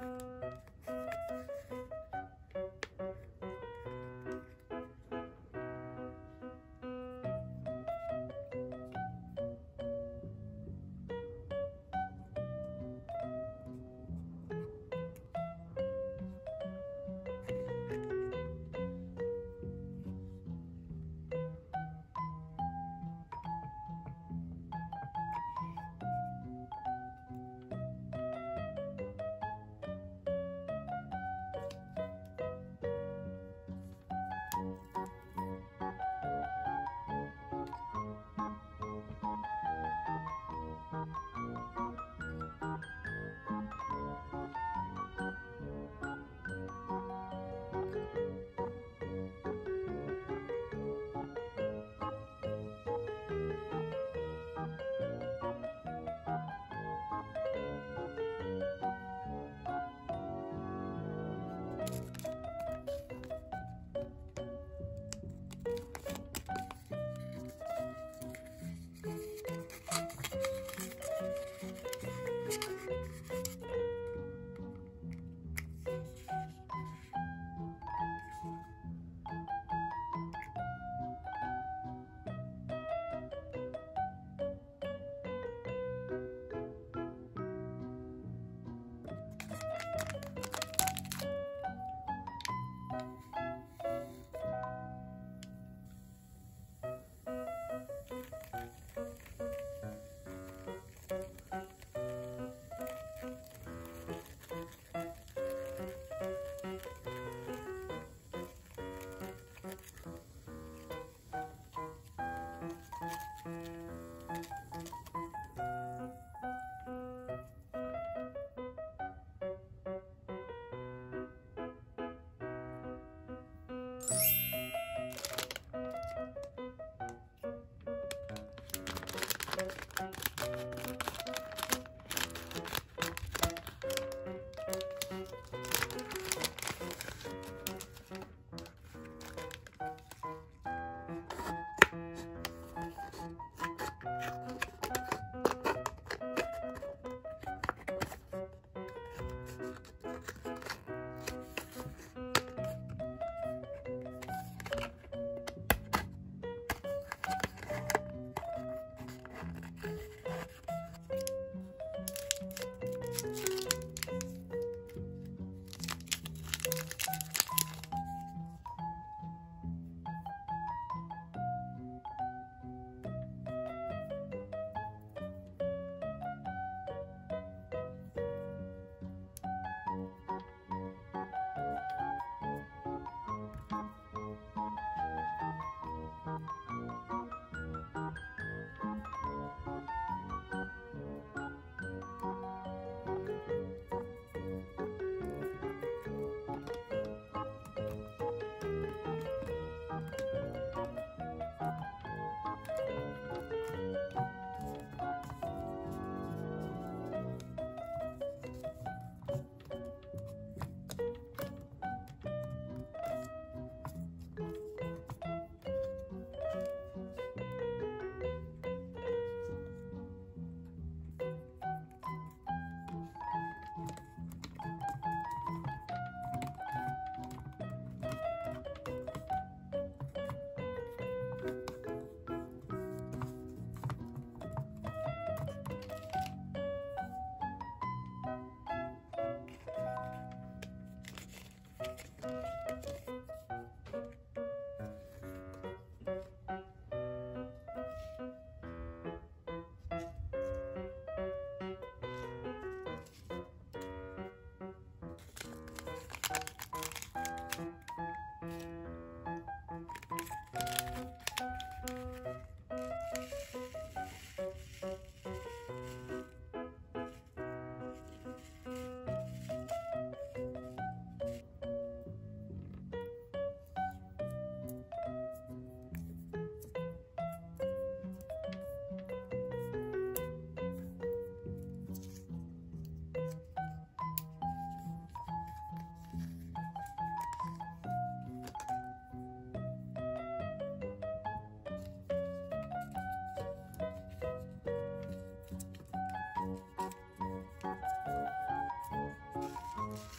Bye.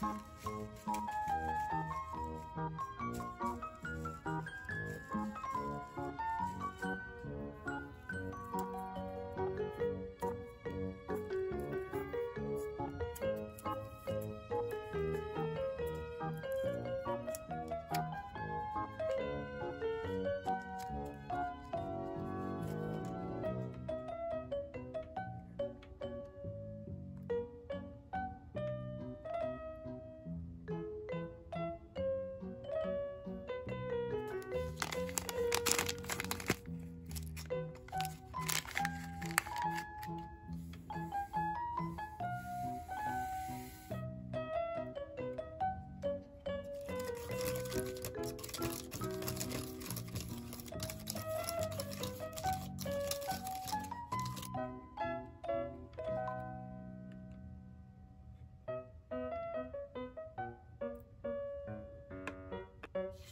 음.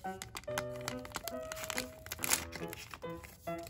Thank you.